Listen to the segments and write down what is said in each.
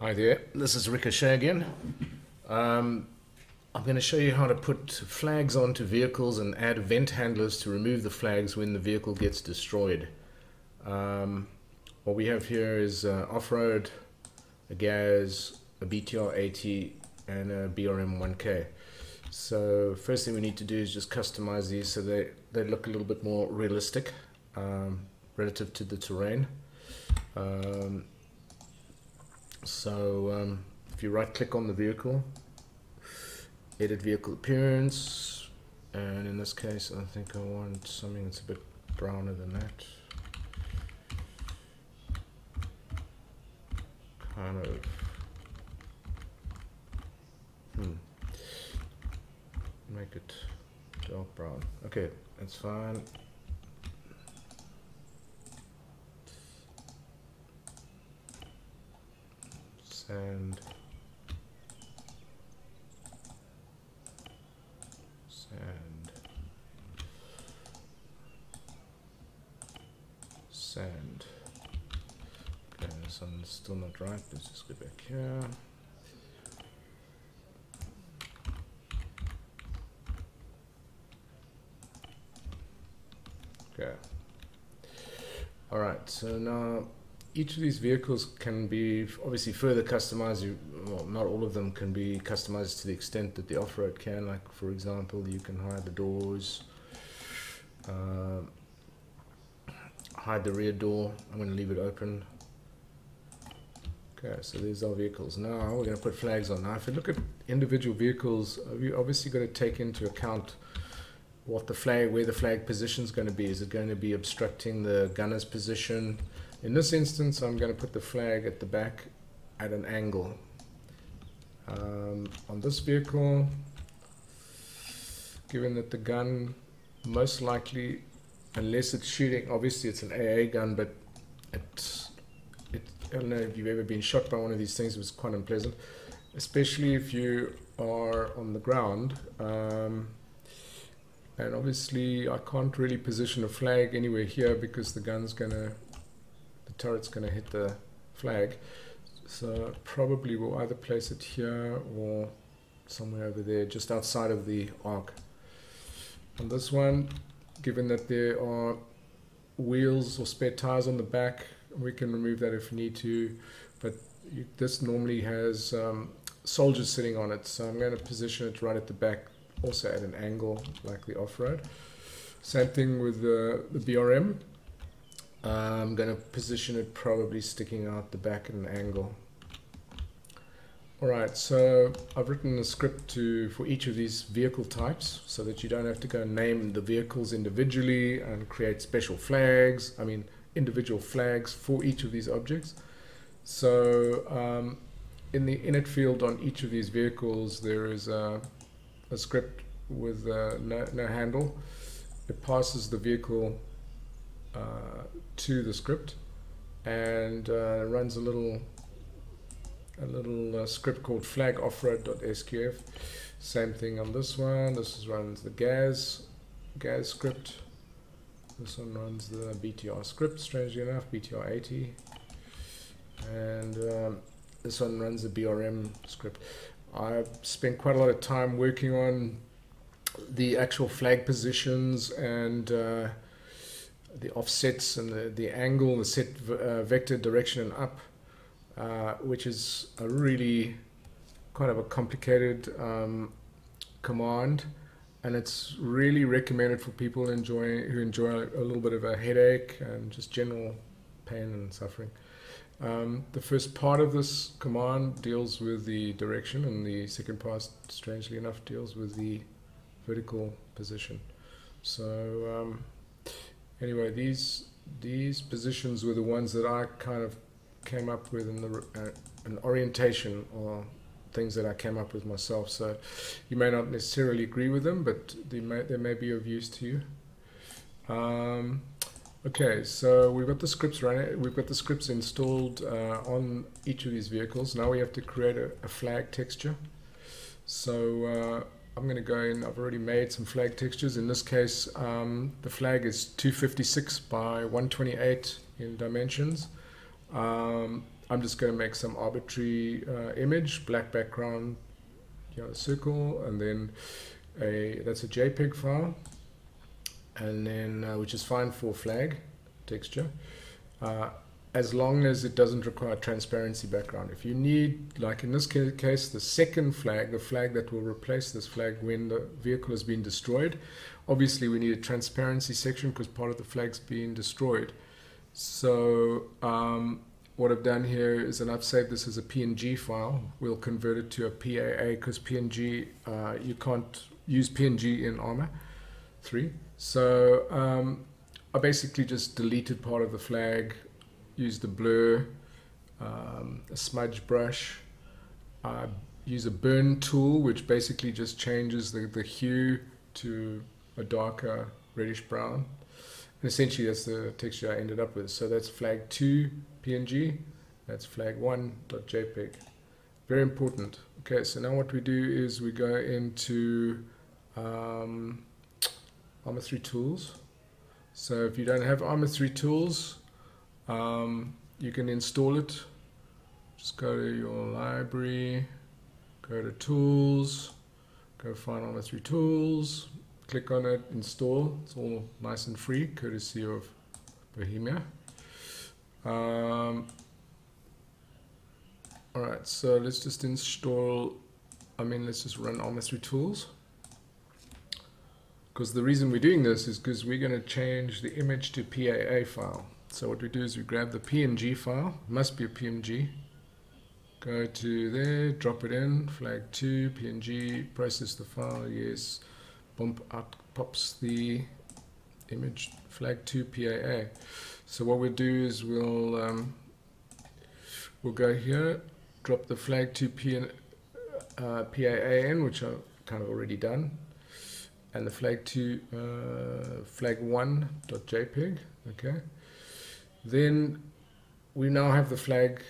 Hi there, this is RickOShay again. Um, I'm going to show you how to put flags onto vehicles and add event handlers to remove the flags when the vehicle gets destroyed. Um, what we have here is uh, off-road, a GAZ, a BTR 80 and a BRM 1K. So first thing we need to do is just customize these so they, they look a little bit more realistic um, relative to the terrain. So um, if you right click on the vehicle, edit vehicle appearance, and in this case I think I want something that's a bit browner than that. Kind of, hmm, make it dark brown. Okay, that's fine. Sand sand. Sand. Okay this one's still not right let's just go back here. Okay. All right so now each of these vehicles can be obviously further customized. You, well, not all of them can be customized to the extent that the off-road can. Like for example, you can hide the doors, uh, hide the rear door. I'm going to leave it open. Okay, so these are vehicles. Now we're going to put flags on. Now, if you look at individual vehicles, you obviously got to take into account what the flag, where the flag position is going to be. Is it going to be obstructing the gunner's position? In this instance, I'm going to put the flag at the back at an angle. Um, on this vehicle, given that the gun most likely, unless it's shooting, obviously it's an AA gun, but it, it, I don't know if you've ever been shot by one of these things, it was quite unpleasant, especially if you are on the ground. Um, and obviously I can't really position a flag anywhere here because the gun's going to turret's going to hit the flag. So probably we'll either place it here or somewhere over there, just outside of the arc. On this one, given that there are wheels or spare tires on the back, we can remove that if we need to. But you, this normally has um, soldiers sitting on it, so I'm going to position it right at the back, also at an angle like the off-road. Same thing with the, the BRM. I'm going to position it probably sticking out the back at an angle. Alright, so I've written a script to for each of these vehicle types so that you don't have to go name the vehicles individually and create special flags, I mean individual flags for each of these objects. So um, in the init field on each of these vehicles there is a, a script with uh, no, no handle. It passes the vehicle uh, to the script and uh, runs a little a little uh, script called flag offroad.sqf same thing on this one. This is runs the GAZ GAZ script. This one runs the BTR script strangely enough BTR 80 and um, this one runs the BRM script. I've spent quite a lot of time working on the actual flag positions and uh, the offsets and the, the angle, the set uh, vector direction and up, uh, which is a really kind of a complicated um, command. And it's really recommended for people enjoy, who enjoy a little bit of a headache and just general pain and suffering. Um, the first part of this command deals with the direction, and the second part, strangely enough, deals with the vertical position. So um, anyway, these these positions were the ones that I kind of came up with in the uh, an orientation or things that I came up with myself. So you may not necessarily agree with them, but they may they may be of use to you. Um, okay, so we've got the scripts running. We've got the scripts installed uh, on each of these vehicles. Now we have to create a, a flag texture. So uh, I'm going to go in, I've already made some flag textures. In this case, um, the flag is 256 by 128 in dimensions. Um, I'm just going to make some arbitrary uh, image, black background, you know, circle, and then a that's a JPEG file, and then uh, which is fine for flag texture, uh, as long as it doesn't require transparency background. If you need, like in this case, the second flag, the flag that will replace this flag when the vehicle has been destroyed, obviously we need a transparency section because part of the flag's being destroyed. So um, what I've done here is, and I've saved this as a PNG file. We'll convert it to a PAA because PNG, uh, you can't use PNG in Arma 3. So um, I basically just deleted part of the flag, used the blur, um, a smudge brush, uh, use a burn tool, which basically just changes the, the hue to a darker reddish brown. And essentially that's the texture I ended up with. So that's flag 2 PNG, that's flag 1.jpg. Very important. Okay, so now what we do is we go into um, Arma 3 tools. So if you don't have Arma 3 tools, um, you can install it. Just go to your library, go to tools, go find Arma 3 tools, click on it, install. It's all nice and free, courtesy of Bohemia. Um, all right, so let's just install, I mean, let's just run Arma 3 tools. Because the reason we're doing this is because we're going to change the image to PAA file. So what we do is we grab the PNG file, must be a PNG, go to there, drop it in, flag 2, PNG, process the file, yes, bump out pops the image flag 2 PAA. So what we'll do is we'll um, we'll go here, drop the flag 2 P, uh, PAA in, which I've kind of already done, and the flag 2 uh, flag 1.jpg. Okay. Then we now have the flag,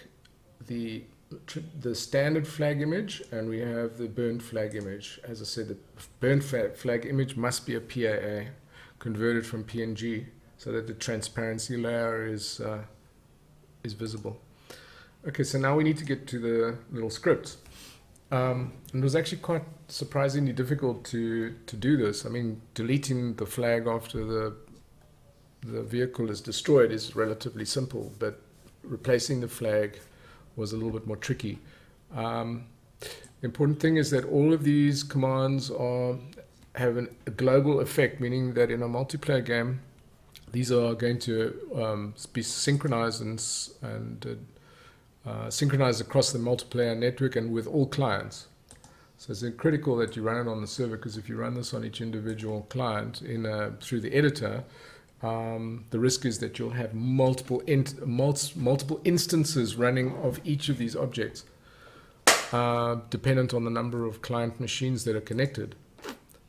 the the standard flag image and we have the burnt flag image. As I said, the burnt flag image must be a PAA converted from PNG so that the transparency layer is, uh, is visible. Okay, so now we need to get to the little script. Um, it was actually quite surprisingly difficult to, to do this. I mean, deleting the flag after the, the vehicle is destroyed is relatively simple, but replacing the flag was a little bit more tricky. Um, the important thing is that all of these commands are have an, a global effect, meaning that in a multiplayer game, these are going to um, be synchronized and, and uh, uh, synchronized across the multiplayer network and with all clients. So it's critical that you run it on the server because if you run this on each individual client in a, through the editor, um, the risk is that you'll have multiple int, multiple instances running of each of these objects, uh, dependent on the number of client machines that are connected.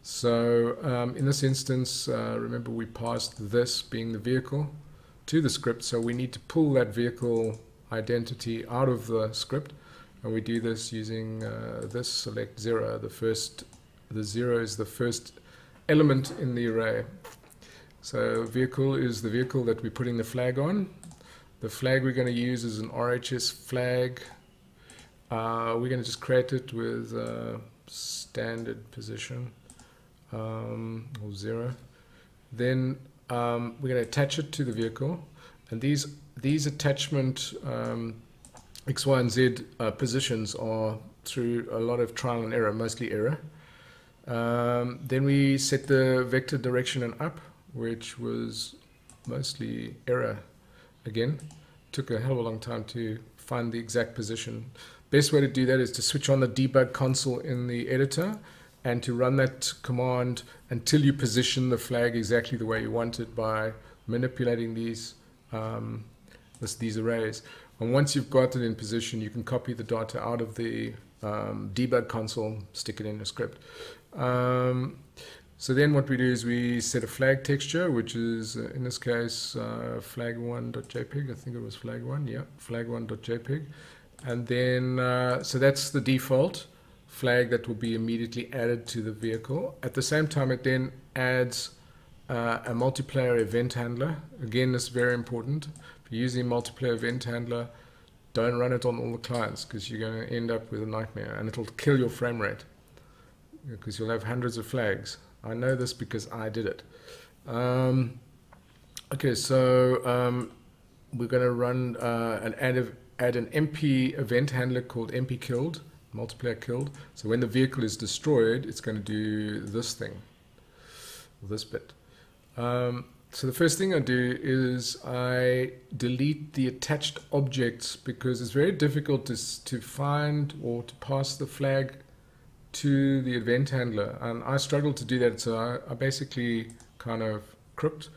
So um, in this instance, uh, remember we passed this being the vehicle to the script, so we need to pull that vehicle identity out of the script, and we do this using uh, this select zero. The first, the zero is the first element in the array. So vehicle is the vehicle that we're putting the flag on. The flag we're going to use is an RHS flag. Uh, we're going to just create it with uh, standard position um, or zero. Then um, we're going to attach it to the vehicle. And these, these attachment um, X, Y, and Z uh, positions are through a lot of trial and error, mostly error. Um, then we set the vector direction and up which was mostly error again. Took a hell of a long time to find the exact position. Best way to do that is to switch on the debug console in the editor and to run that command until you position the flag exactly the way you want it by manipulating these um, this, these arrays. And once you've got it in position, you can copy the data out of the um, debug console, stick it in a script. Um, so then what we do is we set a flag texture, which is uh, in this case uh, flag1.jpg. I think it was flag1, yeah, flag1.jpg. And then, uh, so that's the default flag that will be immediately added to the vehicle. At the same time, it then adds uh, a multiplayer event handler. Again, this is very important. If you're using multiplayer event handler, don't run it on all the clients because you're going to end up with a nightmare and it'll kill your frame rate because you'll have hundreds of flags. I know this because I did it. Um, okay, so um, we're going to run uh, an add, add an MP event handler called MP killed, multiplayer killed. So when the vehicle is destroyed, it's going to do this thing, this bit. Um, so the first thing I do is I delete the attached objects because it's very difficult to, to find or to pass the flag to the event handler. And I struggled to do that, so I, I basically kind of crooked.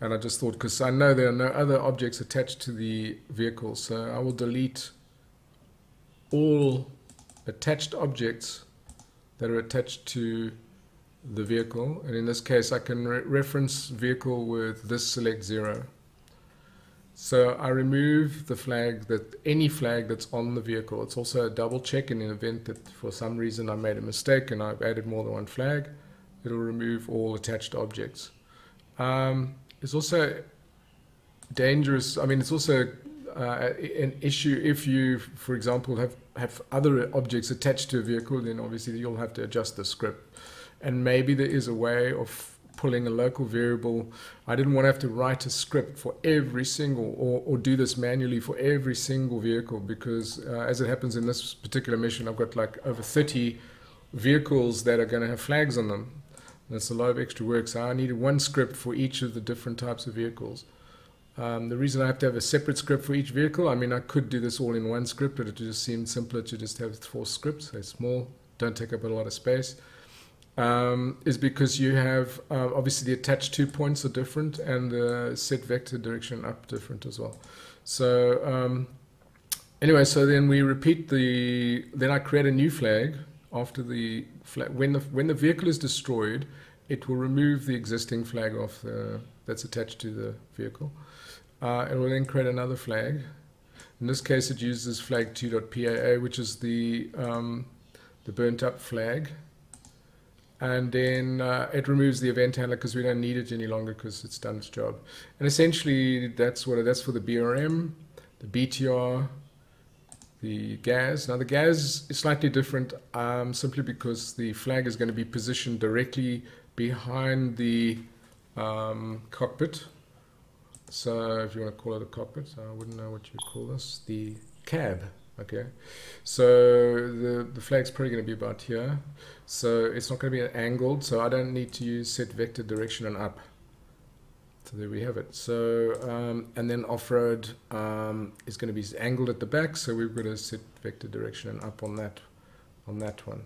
And I just thought, because I know there are no other objects attached to the vehicle, so I will delete all attached objects that are attached to the vehicle. And in this case, I can re reference vehicle with this select zero. So I remove the flag that any flag that's on the vehicle. It's also a double check in the event that for some reason I made a mistake and I've added more than one flag. It'll remove all attached objects. Um, it's also dangerous. I mean, it's also uh, an issue if you, for example, have, have other objects attached to a vehicle, then obviously you'll have to adjust the script and maybe there is a way of pulling a local variable. I didn't want to have to write a script for every single or, or do this manually for every single vehicle because uh, as it happens in this particular mission, I've got like over 30 vehicles that are going to have flags on them. That's a lot of extra work. So I needed one script for each of the different types of vehicles. Um, the reason I have to have a separate script for each vehicle, I mean, I could do this all in one script, but it just seemed simpler to just have four scripts. They're small, don't take up a lot of space um, is because you have uh, obviously the attached two points are different and the set vector direction up different as well. So um, anyway, so then we repeat the, then I create a new flag after the flag, when the, when the vehicle is destroyed, it will remove the existing flag off the, that's attached to the vehicle. Uh, it will then create another flag. In this case, it uses flag 2.paa, which is the, um, the burnt up flag and then uh, it removes the event handler because we don't need it any longer because it's done its job. And essentially, that's what that's for the BRM, the BTR, the GAZ. Now the GAZ is slightly different um, simply because the flag is going to be positioned directly behind the um, cockpit. So if you want to call it a cockpit, I wouldn't know what you call this. The cab. Okay, so the the flag's probably going to be about here. So it's not going to be angled, so I don't need to use set vector direction and up. So there we have it. So, um, and then off-road um, is going to be angled at the back, so we've got to set vector direction and up on that, on that one.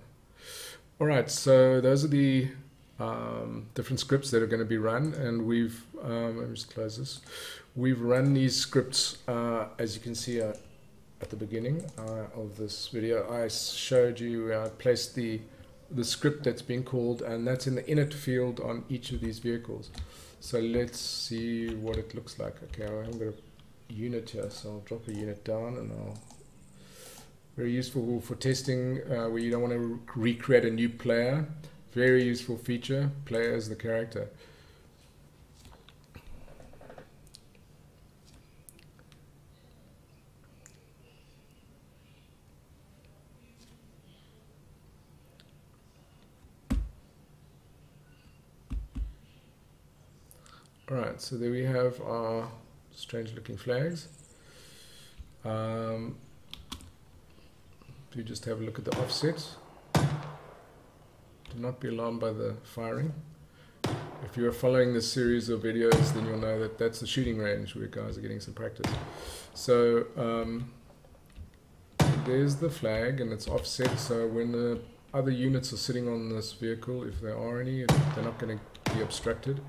All right, so those are the um, different scripts that are going to be run, and we've, um, let me just close this. We've run these scripts, uh, as you can see uh, at the beginning uh, of this video. I showed you, I placed the the script that's being called, and that's in the init field on each of these vehicles. So let's see what it looks like. Okay, I'm going to unit here, so I'll drop a unit down and I'll very useful for testing uh, where you don't want to recreate a new player. Very useful feature, player as the character. Alright, so there we have our strange looking flags. Um, if you just have a look at the offset, do not be alarmed by the firing. If you are following this series of videos, then you'll know that that's the shooting range where guys are getting some practice. So um, there's the flag and it's offset, so when the other units are sitting on this vehicle, if there are any, they're not going to be obstructed.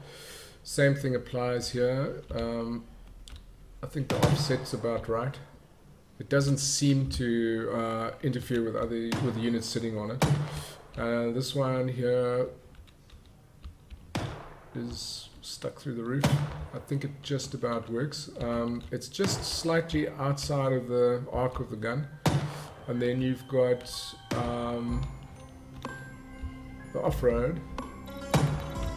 Same thing applies here. Um, I think the offset's about right. It doesn't seem to uh, interfere with other with the units sitting on it. Uh, this one here is stuck through the roof. I think it just about works. Um, it's just slightly outside of the arc of the gun. And then you've got um, the off-road.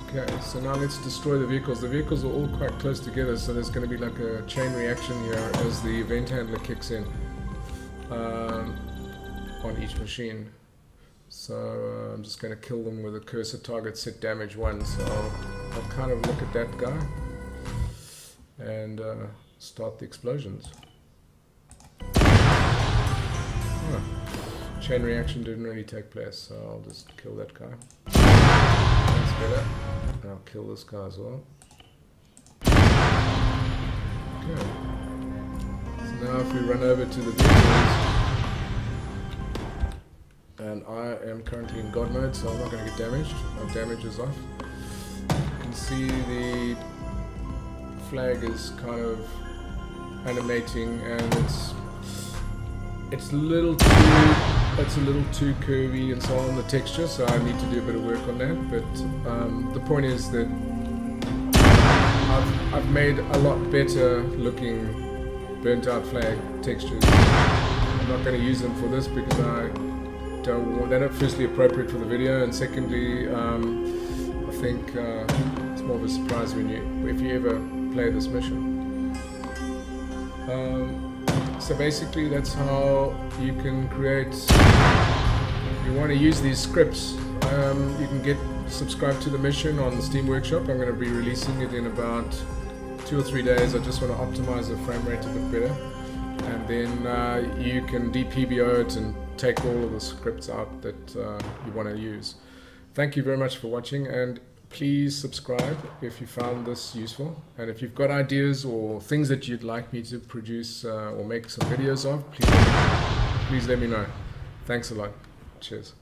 Okay, so now let's destroy the vehicles. The vehicles are all quite close together, so there's going to be like a chain reaction here as the event handler kicks in. um, on each machine. So uh, I'm just going to kill them with a cursor target set damage one. So I'll, I'll kind of look at that guy and uh, start the explosions. Huh. Chain reaction didn't really take place, so I'll just kill that guy. That's better. I'll kill this guy as well. Okay. So now if we run over to the vehicles, and I am currently in God mode, so I'm not going to get damaged. My damage is off. You can see the flag is kind of animating, and it's it's a little too it's a little too curvy and so on the texture, so I need to do a bit of work on that. But um, the point is that I've, I've made a lot better looking burnt out flag textures. I'm not going to use them for this because I don't they're not firstly appropriate for the video, and secondly, um, I think uh, it's more of a surprise when you if you ever play this mission. So basically, that's how you can create. If you want to use these scripts, um, you can get subscribed to the mission on the Steam Workshop. I'm going to be releasing it in about two or three days. I just want to optimize the frame rate a bit better, and then uh, you can DPBO it and take all of the scripts out that uh, you want to use. Thank you very much for watching and please subscribe if you found this useful. And if you've got ideas or things that you'd like me to produce uh, or make some videos of, please, please let me know. Thanks a lot. Cheers.